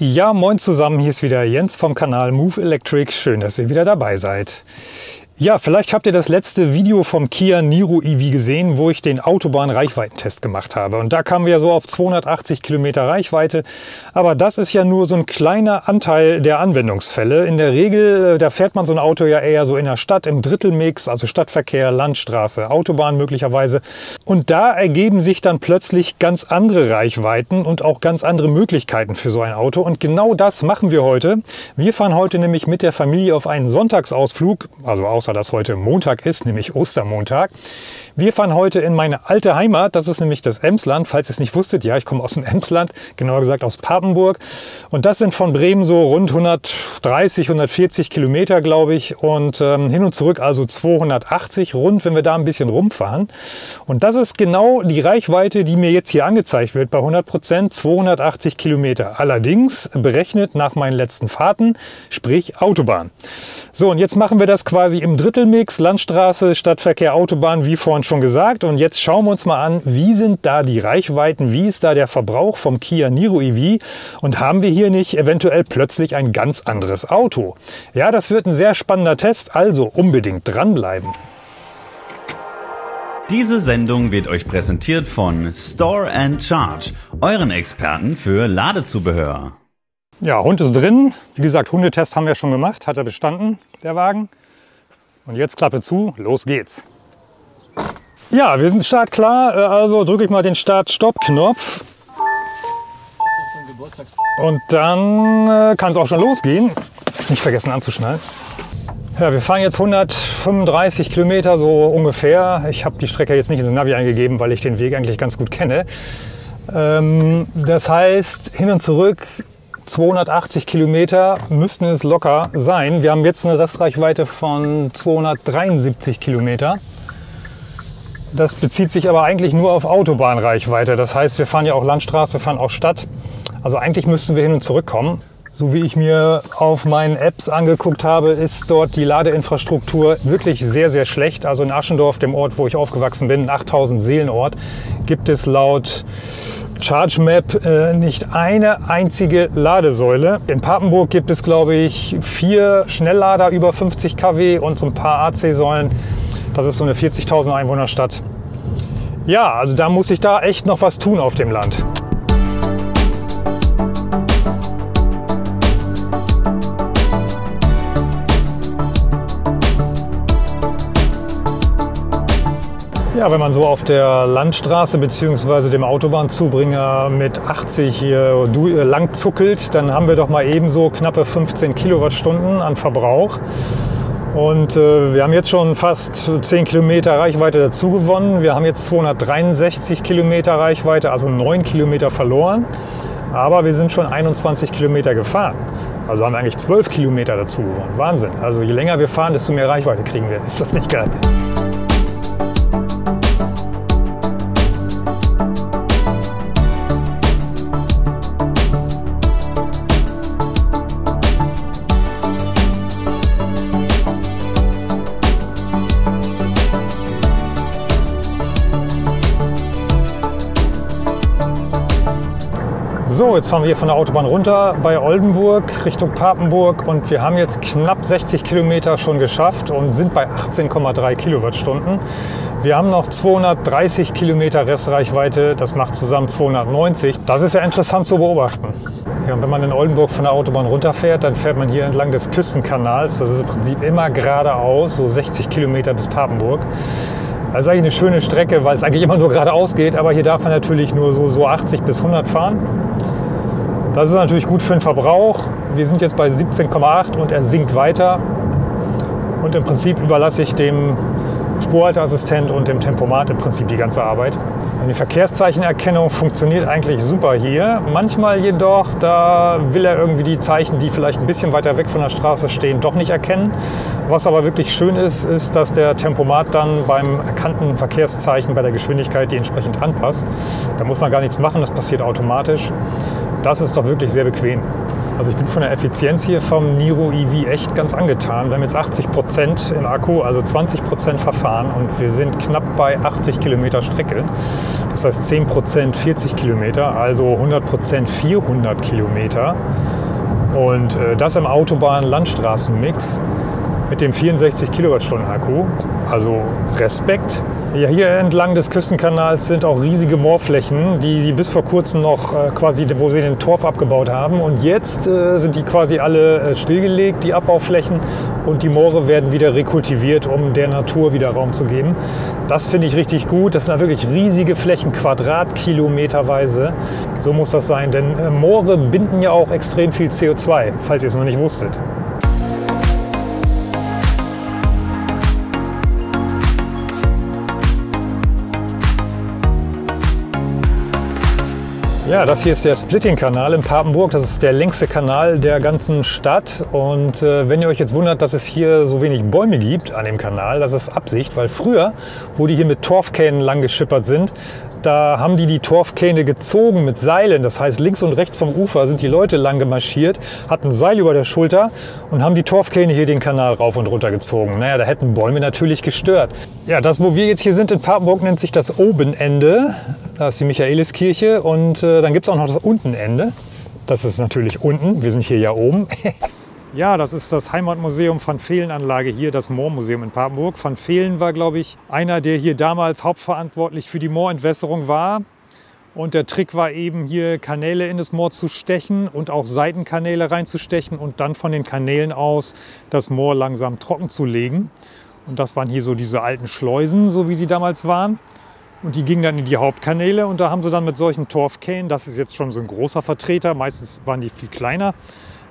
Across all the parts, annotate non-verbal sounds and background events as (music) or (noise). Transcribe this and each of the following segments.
Ja, moin zusammen, hier ist wieder Jens vom Kanal Move Electric. Schön, dass ihr wieder dabei seid. Ja, vielleicht habt ihr das letzte Video vom Kia Niro EV gesehen, wo ich den Autobahn-Reichweitentest gemacht habe. Und da kamen wir so auf 280 Kilometer Reichweite. Aber das ist ja nur so ein kleiner Anteil der Anwendungsfälle. In der Regel, äh, da fährt man so ein Auto ja eher so in der Stadt, im Drittelmix, also Stadtverkehr, Landstraße, Autobahn möglicherweise. Und da ergeben sich dann plötzlich ganz andere Reichweiten und auch ganz andere Möglichkeiten für so ein Auto. Und genau das machen wir heute. Wir fahren heute nämlich mit der Familie auf einen Sonntagsausflug, also aus außer dass heute Montag ist, nämlich Ostermontag. Wir fahren heute in meine alte Heimat, das ist nämlich das Emsland. Falls ihr es nicht wusstet, ja, ich komme aus dem Emsland, genauer gesagt aus Papenburg. Und das sind von Bremen so rund 130, 140 Kilometer, glaube ich. Und ähm, hin und zurück also 280 rund, wenn wir da ein bisschen rumfahren. Und das ist genau die Reichweite, die mir jetzt hier angezeigt wird bei 100 Prozent, 280 Kilometer. Allerdings berechnet nach meinen letzten Fahrten, sprich Autobahn. So, und jetzt machen wir das quasi im Drittelmix, Landstraße, Stadtverkehr, Autobahn, wie vorhin schon gesagt. Und jetzt schauen wir uns mal an, wie sind da die Reichweiten, wie ist da der Verbrauch vom Kia Niro EV und haben wir hier nicht eventuell plötzlich ein ganz anderes Auto? Ja, das wird ein sehr spannender Test, also unbedingt dranbleiben. Diese Sendung wird euch präsentiert von Store and Charge, euren Experten für Ladezubehör. Ja, Hund ist drin. Wie gesagt, Hundetest haben wir schon gemacht, hat er bestanden, der Wagen. Und jetzt Klappe zu, los geht's. Ja, wir sind startklar, äh, also drücke ich mal den Start-Stopp-Knopf. Und dann äh, kann es auch schon losgehen. Nicht vergessen anzuschnallen. Ja, wir fahren jetzt 135 Kilometer so ungefähr. Ich habe die Strecke jetzt nicht ins Navi eingegeben, weil ich den Weg eigentlich ganz gut kenne. Ähm, das heißt, hin und zurück 280 Kilometer müssten es locker sein. Wir haben jetzt eine Restreichweite von 273 Kilometer. Das bezieht sich aber eigentlich nur auf Autobahnreichweite. Das heißt, wir fahren ja auch Landstraße, wir fahren auch Stadt. Also eigentlich müssten wir hin und zurück kommen. So wie ich mir auf meinen Apps angeguckt habe, ist dort die Ladeinfrastruktur wirklich sehr, sehr schlecht. Also in Aschendorf, dem Ort, wo ich aufgewachsen bin, 8000 Seelenort, gibt es laut ChargeMap äh, nicht eine einzige Ladesäule. In Papenburg gibt es, glaube ich, vier Schnelllader über 50 kW und so ein paar AC-Säulen. Das ist so eine 40.000 Einwohnerstadt. Ja, also da muss ich da echt noch was tun auf dem Land. Ja, wenn man so auf der Landstraße bzw. dem Autobahnzubringer mit 80 hier äh, lang zuckelt, dann haben wir doch mal ebenso knappe 15 Kilowattstunden an Verbrauch. Und äh, wir haben jetzt schon fast 10 Kilometer Reichweite dazu gewonnen. Wir haben jetzt 263 Kilometer Reichweite, also 9 Kilometer verloren. Aber wir sind schon 21 Kilometer gefahren. Also haben wir eigentlich 12 Kilometer dazu gewonnen. Wahnsinn. Also je länger wir fahren, desto mehr Reichweite kriegen wir. Ist das nicht geil? So, jetzt fahren wir hier von der Autobahn runter bei Oldenburg Richtung Papenburg und wir haben jetzt knapp 60 Kilometer schon geschafft und sind bei 18,3 Kilowattstunden. Wir haben noch 230 Kilometer Restreichweite, das macht zusammen 290. Das ist ja interessant zu beobachten. Ja, wenn man in Oldenburg von der Autobahn runterfährt, dann fährt man hier entlang des Küstenkanals. Das ist im Prinzip immer geradeaus, so 60 Kilometer bis Papenburg. Das ist eigentlich eine schöne Strecke, weil es eigentlich immer nur geradeaus geht, aber hier darf man natürlich nur so, so 80 bis 100 fahren. Das ist natürlich gut für den Verbrauch. Wir sind jetzt bei 17,8 und er sinkt weiter. Und im Prinzip überlasse ich dem Spurhalteassistent und dem Tempomat im Prinzip die ganze Arbeit. Die Verkehrszeichenerkennung funktioniert eigentlich super hier. Manchmal jedoch, da will er irgendwie die Zeichen, die vielleicht ein bisschen weiter weg von der Straße stehen, doch nicht erkennen. Was aber wirklich schön ist, ist, dass der Tempomat dann beim erkannten Verkehrszeichen bei der Geschwindigkeit die entsprechend anpasst. Da muss man gar nichts machen, das passiert automatisch. Das ist doch wirklich sehr bequem. Also ich bin von der Effizienz hier vom Niro EV echt ganz angetan. Wir haben jetzt 80 Prozent im Akku, also 20 Prozent verfahren und wir sind knapp bei 80 Kilometer Strecke. Das heißt 10 Prozent 40 Kilometer, also 100 Prozent 400 Kilometer. Und äh, das im Autobahn-Landstraßen-Mix mit dem 64 Kilowattstunden Akku. Also Respekt. Ja, hier entlang des Küstenkanals sind auch riesige Moorflächen, die sie bis vor kurzem noch äh, quasi, wo sie den Torf abgebaut haben. Und jetzt äh, sind die quasi alle äh, stillgelegt, die Abbauflächen. Und die Moore werden wieder rekultiviert, um der Natur wieder Raum zu geben. Das finde ich richtig gut. Das sind wirklich riesige Flächen, Quadratkilometerweise. So muss das sein, denn Moore binden ja auch extrem viel CO2, falls ihr es noch nicht wusstet. Ja, das hier ist der Splitting-Kanal in Papenburg. Das ist der längste Kanal der ganzen Stadt. Und äh, wenn ihr euch jetzt wundert, dass es hier so wenig Bäume gibt an dem Kanal, das ist Absicht, weil früher, wo die hier mit Torfkähnen lang geschippert sind, da haben die die Torfkähne gezogen mit Seilen. Das heißt, links und rechts vom Ufer sind die Leute lang gemarschiert, hatten Seil über der Schulter und haben die Torfkähne hier den Kanal rauf und runter gezogen. Naja, da hätten Bäume natürlich gestört. Ja, das, wo wir jetzt hier sind in Papenburg, nennt sich das Obenende. Da ist die Michaeliskirche und äh, dann gibt es auch noch das Untenende. Das ist natürlich unten. Wir sind hier ja oben. (laughs) Ja, das ist das Heimatmuseum Van Fehlen-Anlage hier, das Moormuseum in Papenburg. Van Fehlen war, glaube ich, einer, der hier damals hauptverantwortlich für die Moorentwässerung war. Und der Trick war eben hier Kanäle in das Moor zu stechen und auch Seitenkanäle reinzustechen und dann von den Kanälen aus das Moor langsam trocken zu legen. Und das waren hier so diese alten Schleusen, so wie sie damals waren. Und die gingen dann in die Hauptkanäle und da haben sie dann mit solchen Torfkähnen, das ist jetzt schon so ein großer Vertreter, meistens waren die viel kleiner,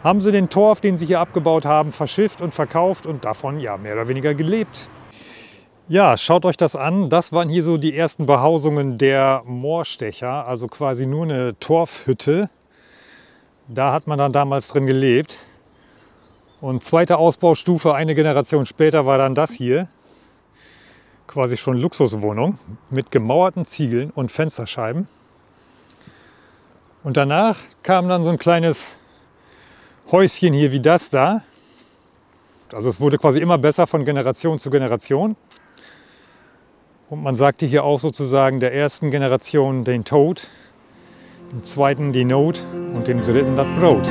haben sie den Torf, den sie hier abgebaut haben, verschifft und verkauft und davon ja mehr oder weniger gelebt. Ja, schaut euch das an. Das waren hier so die ersten Behausungen der Moorstecher, also quasi nur eine Torfhütte. Da hat man dann damals drin gelebt. Und zweite Ausbaustufe, eine Generation später, war dann das hier. Quasi schon Luxuswohnung mit gemauerten Ziegeln und Fensterscheiben. Und danach kam dann so ein kleines Häuschen hier wie das da. Also es wurde quasi immer besser von Generation zu Generation. Und man sagte hier auch sozusagen der ersten Generation den Tod, dem zweiten die Not und dem dritten das Brot.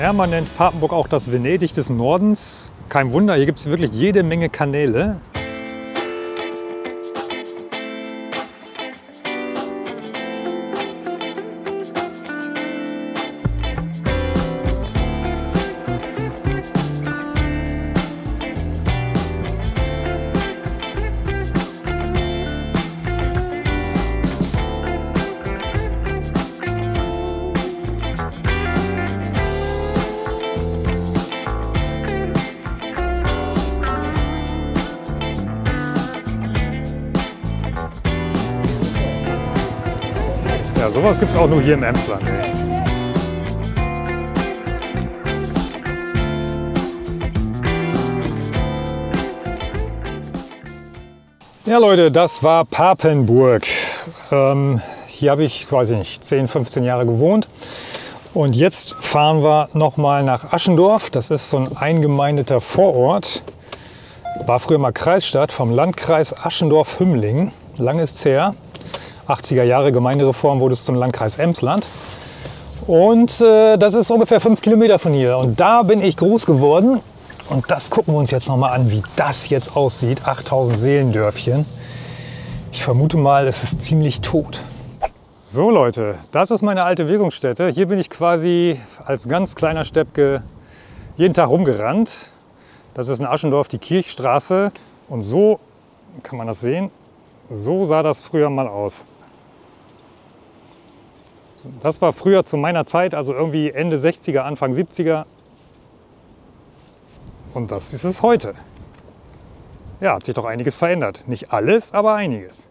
Ja, man nennt Papenburg auch das Venedig des Nordens. Kein Wunder, hier gibt es wirklich jede Menge Kanäle. Sowas gibt es auch nur hier im Emsland. Ja Leute, das war Papenburg. Ähm, hier habe ich, weiß ich nicht, 10, 15 Jahre gewohnt. Und jetzt fahren wir nochmal nach Aschendorf. Das ist so ein eingemeindeter Vorort. War früher mal Kreisstadt vom Landkreis Aschendorf-Hümmling. Lange ist es her. 80er Jahre Gemeindereform wurde es zum Landkreis Emsland. Und äh, das ist ungefähr fünf Kilometer von hier. Und da bin ich groß geworden. Und das gucken wir uns jetzt nochmal an, wie das jetzt aussieht. 8000 Seelendörfchen. Ich vermute mal, es ist ziemlich tot. So Leute, das ist meine alte Wirkungsstätte. Hier bin ich quasi als ganz kleiner Steppke jeden Tag rumgerannt. Das ist in Aschendorf die Kirchstraße. Und so kann man das sehen. So sah das früher mal aus. Das war früher zu meiner Zeit, also irgendwie Ende 60er, Anfang 70er. Und das ist es heute. Ja, hat sich doch einiges verändert. Nicht alles, aber einiges.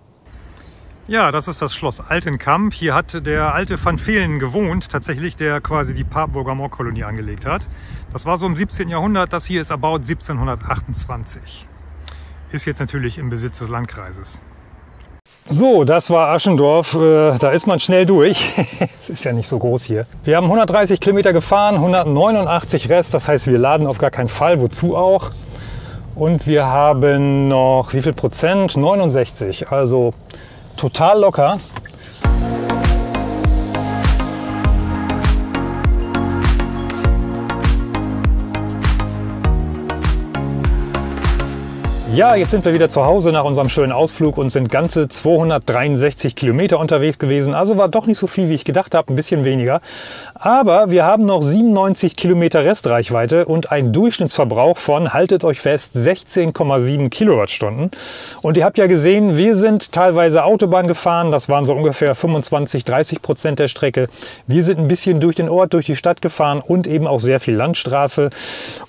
Ja, das ist das Schloss Altenkamp. Hier hat der alte Van Velen gewohnt, tatsächlich, der quasi die Papenburger Moorkolonie angelegt hat. Das war so im 17. Jahrhundert, das hier ist about 1728. Ist jetzt natürlich im Besitz des Landkreises. So, das war Aschendorf. Äh, da ist man schnell durch. (laughs) Es ist ja nicht so groß hier. Wir haben 130 Kilometer gefahren, 189 Rest. Das heißt, wir laden auf gar keinen Fall. Wozu auch? Und wir haben noch, wie viel Prozent? 69. Also total locker. Ja, jetzt sind wir wieder zu Hause nach unserem schönen Ausflug und sind ganze 263 Kilometer unterwegs gewesen. Also war doch nicht so viel, wie ich gedacht habe, ein bisschen weniger. Aber wir haben noch 97 Kilometer Restreichweite und einen Durchschnittsverbrauch von, haltet euch fest, 16,7 Kilowattstunden. Und ihr habt ja gesehen, wir sind teilweise Autobahn gefahren. Das waren so ungefähr 25, 30 Prozent der Strecke. Wir sind ein bisschen durch den Ort, durch die Stadt gefahren und eben auch sehr viel Landstraße.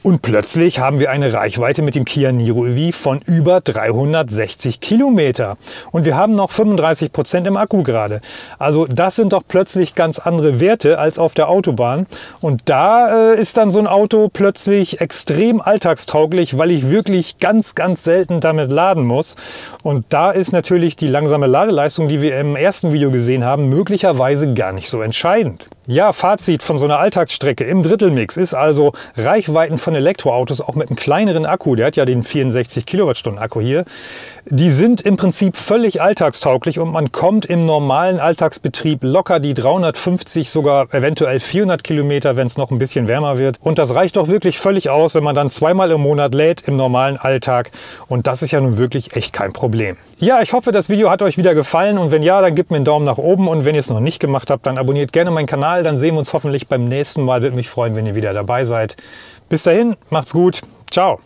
Und plötzlich haben wir eine Reichweite mit dem Kia Niro EV von von über 360 Kilometer. Und wir haben noch 35 Prozent im Akku gerade. Also das sind doch plötzlich ganz andere Werte als auf der Autobahn. Und da äh, ist dann so ein Auto plötzlich extrem alltagstauglich, weil ich wirklich ganz, ganz selten damit laden muss. Und da ist natürlich die langsame Ladeleistung, die wir im ersten Video gesehen haben, möglicherweise gar nicht so entscheidend. Ja, Fazit von so einer Alltagsstrecke im Drittelmix ist also Reichweiten von Elektroautos auch mit einem kleineren Akku, der hat ja den 64 Kilowattstunden Akku hier, die sind im Prinzip völlig alltagstauglich und man kommt im normalen Alltagsbetrieb locker die 350, sogar eventuell 400 Kilometer, wenn es noch ein bisschen wärmer wird. Und das reicht doch wirklich völlig aus, wenn man dann zweimal im Monat lädt im normalen Alltag. Und das ist ja nun wirklich echt kein Problem. Ja, ich hoffe, das Video hat euch wieder gefallen und wenn ja, dann gebt mir einen Daumen nach oben und wenn ihr es noch nicht gemacht habt, dann abonniert gerne meinen Kanal Kanal. Dann sehen wir uns hoffentlich beim nächsten Mal. Würde mich freuen, wenn ihr wieder dabei seid. Bis dahin, macht's gut. Ciao.